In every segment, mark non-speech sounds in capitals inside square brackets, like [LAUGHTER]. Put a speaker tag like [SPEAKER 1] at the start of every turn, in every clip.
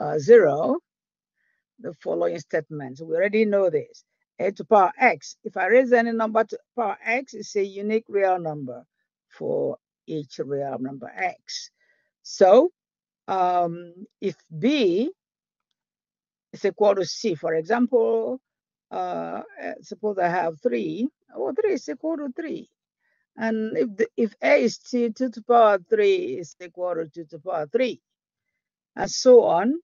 [SPEAKER 1] uh, 0, the following statements. We already know this. a to power x. If I raise any number to power x, it's a unique real number for each real number x. So um, if b is equal to c, for example, uh, uh suppose I have 3, well, 3 is equal to 3. And if the, if a is t, 2 to the power 3 is equal to 2 to the power 3, and so on,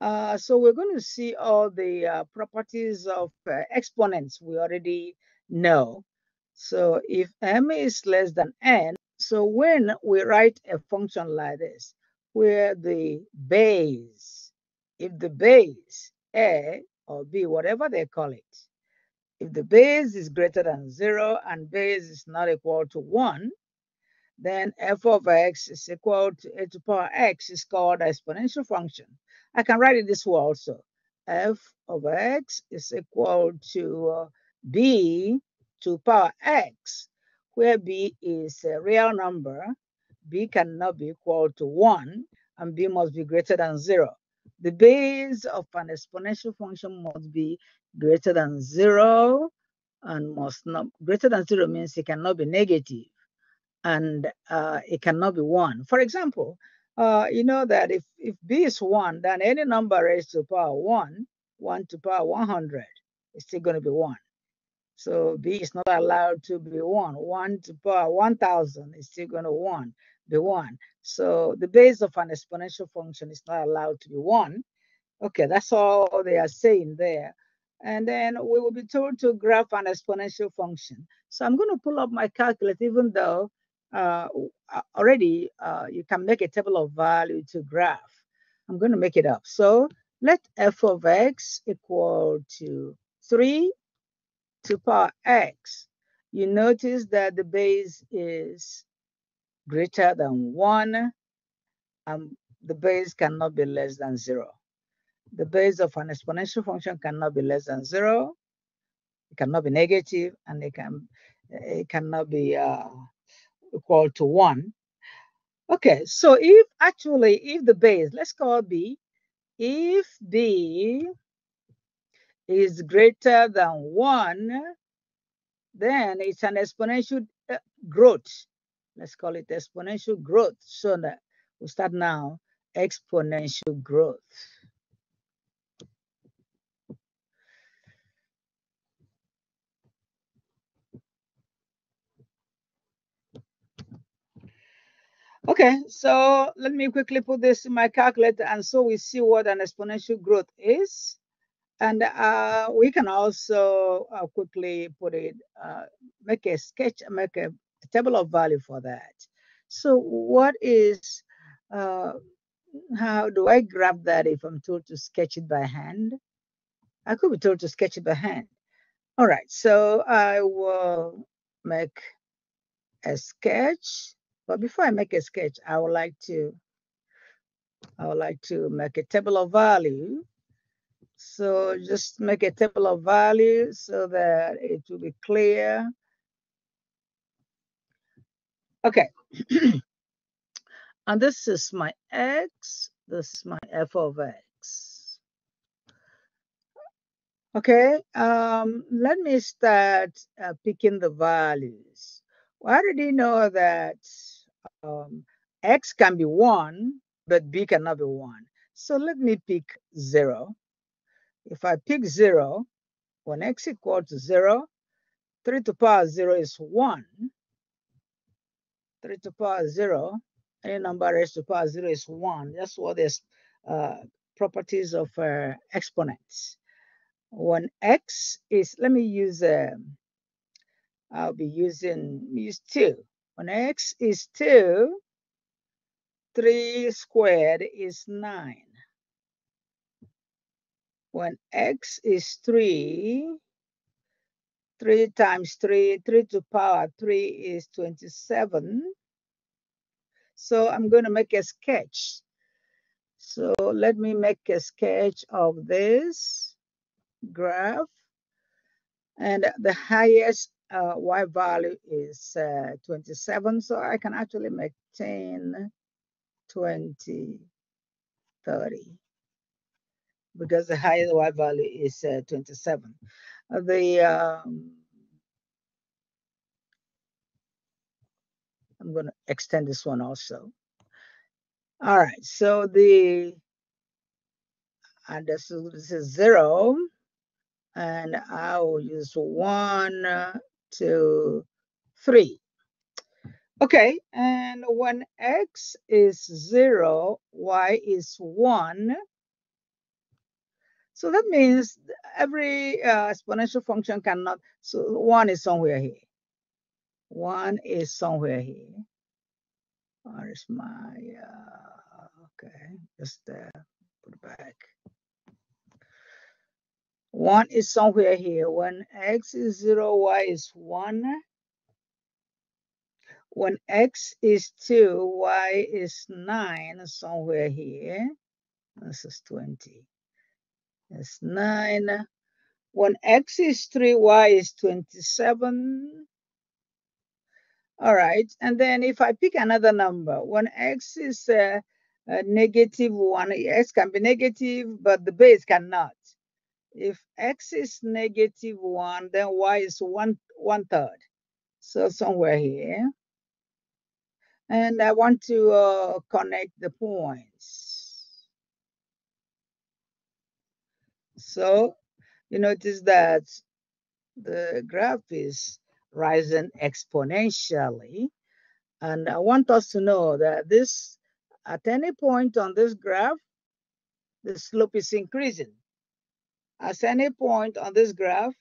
[SPEAKER 1] uh, so we're going to see all the uh, properties of uh, exponents we already know. So if m is less than n, so when we write a function like this, where the base, if the base a or b, whatever they call it, if the base is greater than zero and base is not equal to one, then f of x is equal to a to power x is called exponential function. I can write it this way also. f of x is equal to uh, b to power x, where b is a real number, b cannot be equal to 1, and b must be greater than 0. The base of an exponential function must be greater than 0 and must not, greater than 0 means it cannot be negative and uh, it cannot be 1. For example, uh, you know that if, if b is 1, then any number raised to power 1, 1 to power 100 is still going to be 1. So b is not allowed to be 1. 1 to power 1000 is still going to 1, be 1. So the base of an exponential function is not allowed to be 1. Okay, that's all they are saying there. And then we will be told to graph an exponential function. So I'm going to pull up my calculator, even though uh, already uh, you can make a table of value to graph. I'm going to make it up. So let f of x equal to 3 to power x. You notice that the base is greater than 1. and the base cannot be less than 0. The base of an exponential function cannot be less than 0. It cannot be negative, and it can it cannot be uh, equal to 1. Okay, so if actually, if the base, let's call B, if B is greater than 1, then it's an exponential uh, growth. Let's call it exponential growth. So we start now, exponential growth. Okay, so let me quickly put this in my calculator and so we see what an exponential growth is. And uh, we can also uh, quickly put it, uh, make a sketch, make a table of value for that. So what is, uh, how do I grab that if I'm told to sketch it by hand? I could be told to sketch it by hand. All right, so I will make a sketch but before I make a sketch, I would like to I would like to make a table of value. So just make a table of value so that it will be clear. Okay. [CLEARS THROAT] and this is my x, this is my f of x. Okay, um, let me start uh, picking the values. Well, I already know that um, x can be 1, but b cannot be 1. So let me pick 0. If I pick 0, when x equal to 0, 3 to power 0 is 1. 3 to power 0, any number raised to power 0 is 1. That's what is uh, properties of uh, exponents. When x is, let me use, um, I'll be using, use 2. When x is 2, 3 squared is 9. When x is 3, 3 times 3, 3 to power 3 is 27. So I'm going to make a sketch. So let me make a sketch of this graph. And the highest uh, y value is uh, 27. So I can actually make 10, 20, 30 because the highest y value is uh, 27. Uh, the um, I'm going to extend this one also. All right, so the and this is, this is zero, and I will use one, two, three. Okay, and when x is zero, y is one. So that means every uh, exponential function cannot, so one is somewhere here. One is somewhere here. Where is my, uh, okay, just uh, put it back. One is somewhere here. When x is zero, y is one. When x is two, y is nine, somewhere here. This is 20. It's nine. When x is three, y is 27. All right, and then if I pick another number, when x is uh, negative one, x can be negative, but the base cannot. If x is negative one, then y is one one third. So somewhere here. And I want to uh, connect the points. So you notice that the graph is rising exponentially. And I want us to know that this, at any point on this graph, the slope is increasing. At any point on this graph,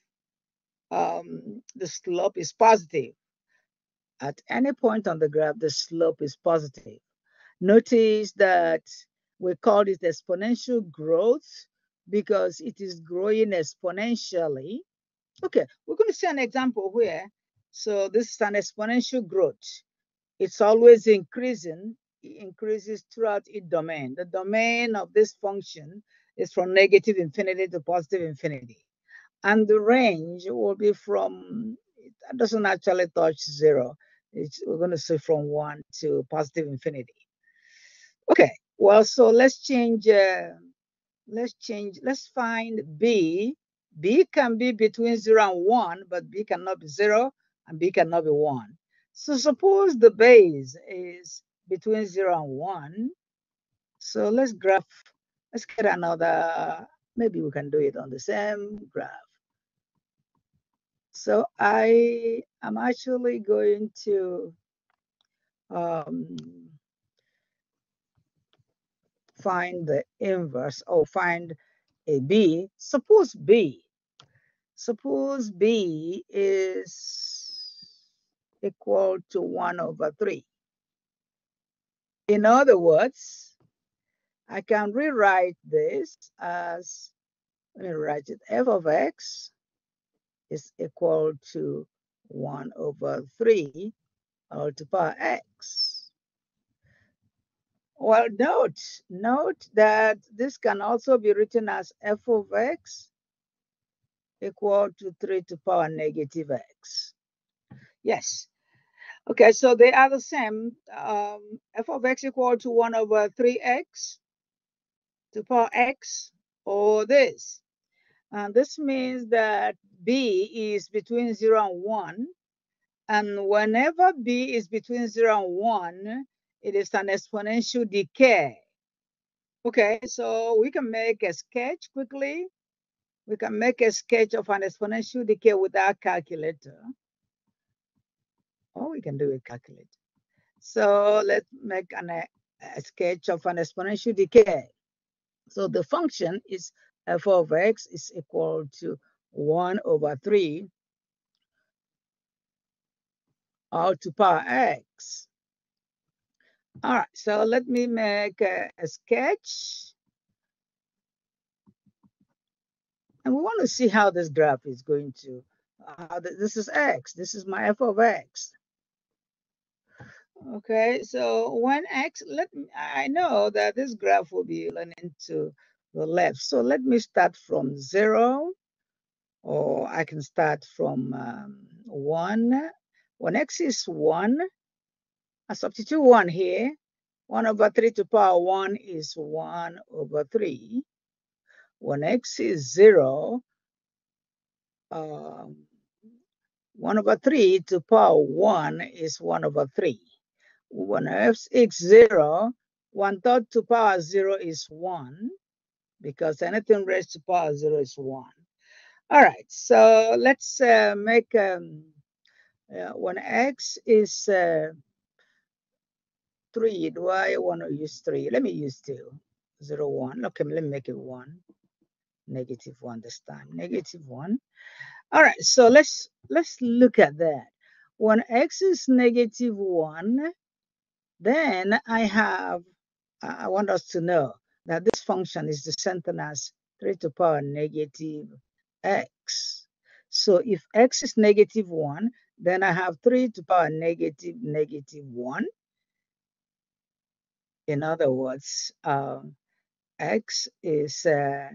[SPEAKER 1] um, the slope is positive. At any point on the graph, the slope is positive. Notice that we call it exponential growth because it is growing exponentially. Okay, we're going to see an example where so this is an exponential growth. It's always increasing, it increases throughout its domain. The domain of this function is from negative infinity to positive infinity. And the range will be from, it doesn't actually touch zero. It's, we're going to say from one to positive infinity. Okay, well, so let's change, uh, let's change, let's find B. B can be between zero and one, but B cannot be zero and b cannot be 1. So suppose the base is between 0 and 1. So let's graph, let's get another, maybe we can do it on the same graph. So I am actually going to um, find the inverse or find a b. Suppose b, suppose b is equal to 1 over 3. In other words, I can rewrite this as, let me write it, f of x is equal to 1 over 3 all to power x. Well, note, note that this can also be written as f of x equal to 3 to power negative x. Yes. Okay, so they are the same. Um, f of x equal to 1 over 3x to power x or this. And this means that b is between 0 and 1. And whenever b is between 0 and 1, it is an exponential decay. Okay, so we can make a sketch quickly. We can make a sketch of an exponential decay with our calculator or we can do a calculator. So let's make an, a, a sketch of an exponential decay. So the function is f of x is equal to 1 over 3 all to power x. All right, so let me make a, a sketch. And we want to see how this graph is going to, uh, this is x, this is my f of x. Okay, so when x, let me, I know that this graph will be leaning to the left. So let me start from zero, or I can start from um, one. When x is one, I substitute one here, 1 over 3 to power 1 is 1 over 3. When x is 0, um, 1 over 3 to power 1 is 1 over 3. When x is 0, 1 third to power 0 is 1 because anything raised to power 0 is 1. All right, so let's uh, make um, uh, when x is uh, 3, do I want to use 3? Let me use 2. 0, 1. Okay, let me make it 1. Negative 1 this time. Negative 1. All right, so let's let's look at that. When x is negative 1, then I have, I want us to know that this function is the same as 3 to power negative x. So if x is negative 1, then I have 3 to power negative negative 1. In other words, uh, x is, uh,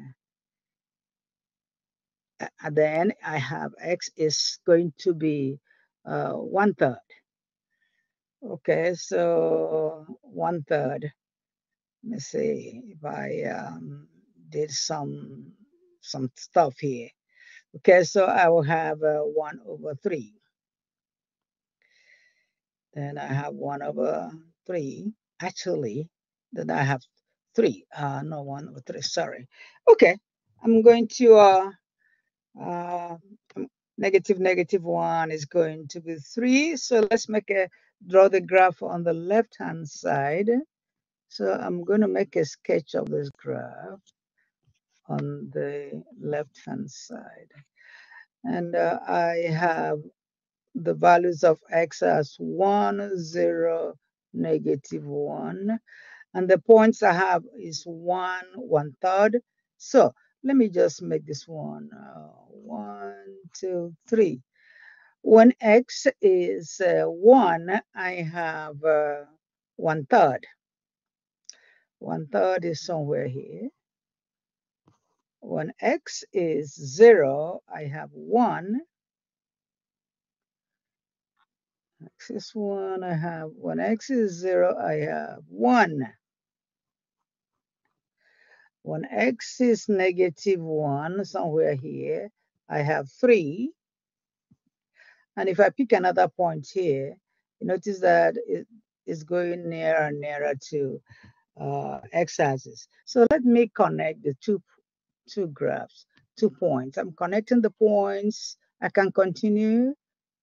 [SPEAKER 1] at the end, I have x is going to be uh, one third. Okay, so one third. Let me see if I um, did some some stuff here. Okay, so I will have uh, 1 over 3. Then I have 1 over 3 actually, then I have three, uh, no one over three, sorry. Okay, I'm going to, uh, uh, negative, negative one is going to be three. So let's make a, draw the graph on the left-hand side. So I'm going to make a sketch of this graph on the left-hand side. And uh, I have the values of x as 1, 0, negative 1. And the points I have is 1, 1 third. So let me just make this one uh, 1, 2, 3. When x is uh, 1, I have uh, 1 third. 1 third is somewhere here. When x is 0, I have 1 x is 1, I have 1. x is 0, I have 1. When x is negative 1, somewhere here, I have 3. And if I pick another point here, you notice that it is going nearer and nearer to uh, x-axis. So let me connect the two, two graphs, two points. I'm connecting the points. I can continue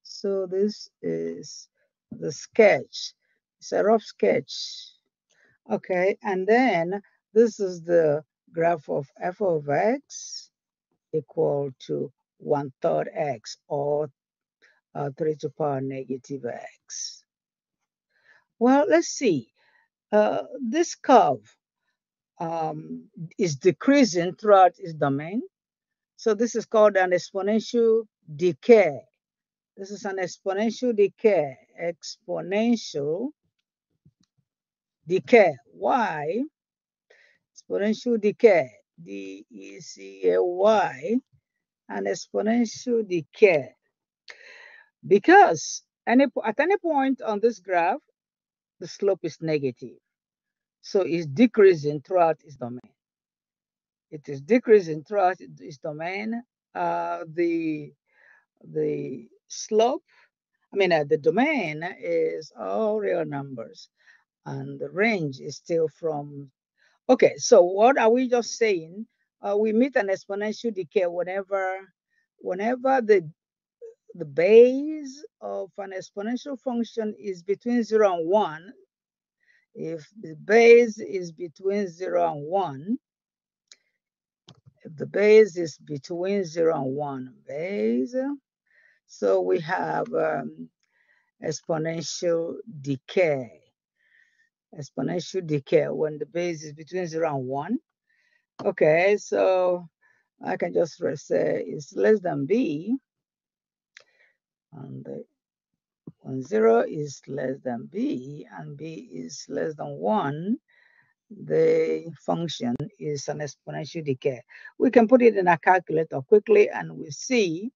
[SPEAKER 1] so this is the sketch. It's a rough sketch. Okay, and then this is the graph of f of x equal to one third x or uh, 3 to power negative x. Well, let's see. Uh, this curve um, is decreasing throughout its domain. So this is called an exponential decay. This is an exponential decay. Exponential decay. Why? Exponential decay. D-E-C-A-Y. An exponential decay. Because any, at any point on this graph, the slope is negative. So it's decreasing throughout its domain. It is decreasing throughout its domain. Uh, the the slope, I mean, uh, the domain is all real numbers and the range is still from, okay, so what are we just saying? Uh, we meet an exponential decay whenever, whenever the, the base of an exponential function is between zero and one, if the base is between zero and one, if the base is between zero and one, base so we have um, exponential decay. Exponential decay when the base is between 0 and 1. Okay, so I can just say it's less than b. And the, when 0 is less than b and b is less than 1, the function is an exponential decay. We can put it in a calculator quickly and we see